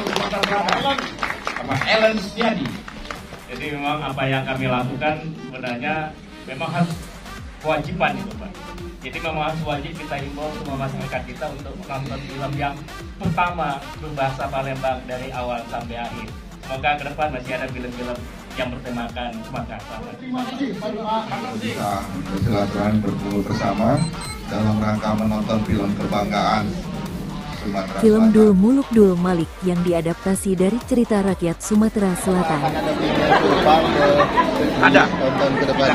Sumatera sama Ellen Setiadi. Jadi memang apa yang kami lakukan sebenarnya memang harus kewajiban itu Pak. Jadi memang harus wajib kita himbau semua masyarakat kita untuk menonton film yang pertama berbahasa Palembang dari awal sampai akhir. Semoga ke depan masih ada film-film yang bertemakan Sumatera Selatan. Terima kasih Pak bisa bersilaturahmi berkumpul bersama dalam rangka menonton film kebanggaan Film. Dul Muluk Dul Malik yang diadaptasi dari cerita rakyat Sumatera Selatan. Ada. tonton ke depan.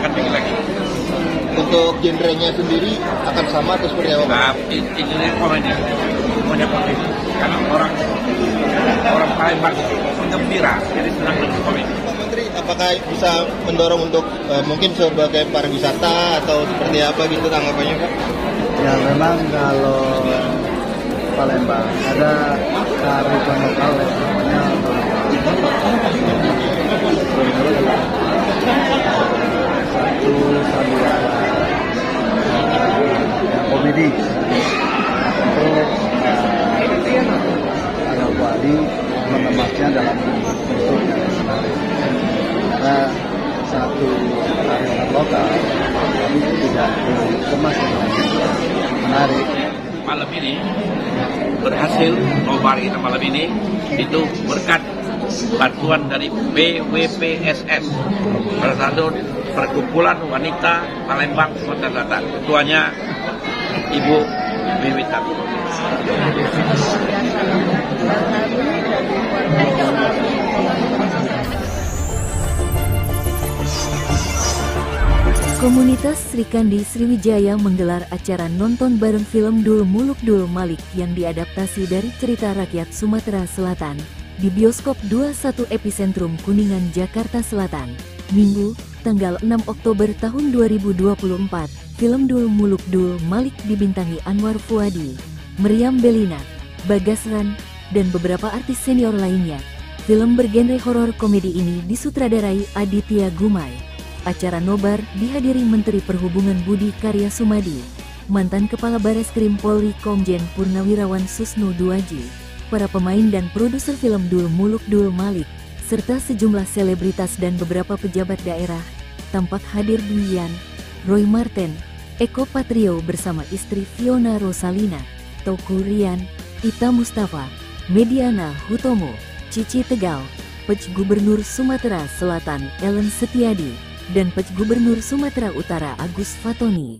Untuk genrenya sendiri akan sama atau seperti apa? Nah, in- intinya komedi, semuanya komedi. Karena orang orang Palembang gembira, jadi senang dengan komedi. Pak Menteri, apakah bisa mendorong untuk eh, mungkin sebagai pariwisata atau seperti apa gitu tanggapannya Pak? Ya memang kalau Palembang. Ada kearifan lokal yang namanya. Satu sandiwara komedi. Itu Ayah Wali mengemasnya dalam bentuk karena satu kearifan lokal. Tapi tidak dikemas dengan menarik. Malam ini berhasil nobar kita malam ini itu berkat bantuan dari BWPSS satu perkumpulan wanita Palembang Sumatera Selatan. Ketuanya Ibu Wiwita Komunitas Sri Kandi Sriwijaya menggelar acara nonton bareng film Dul Muluk Dul Malik yang diadaptasi dari cerita rakyat Sumatera Selatan di bioskop 21 Epicentrum Kuningan, Jakarta Selatan. Minggu, tanggal 6 Oktober tahun 2024, film Dul Muluk Dul Malik dibintangi Anwar Fuadi, Meriam Belina, Bagas Ran, dan beberapa artis senior lainnya. Film bergenre horor komedi ini disutradarai Aditya Gumai. Acara nobar dihadiri Menteri Perhubungan Budi Karya Sumadi, mantan Kepala Bares Krim Polri Komjen Purnawirawan Susno Duaji, para pemain dan produser film Dul Muluk Dul Malik, serta sejumlah selebritas dan beberapa pejabat daerah, tampak hadir Duyan, Roy Marten, Eko Patrio bersama istri Fiona Rosalina, Toku Rian, Ita Mustafa, Mediana Hutomo, Cici Tegal, Pej Gubernur Sumatera Selatan Ellen Setiadi, dan Pej Gubernur Sumatera Utara Agus Fatoni.